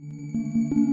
Música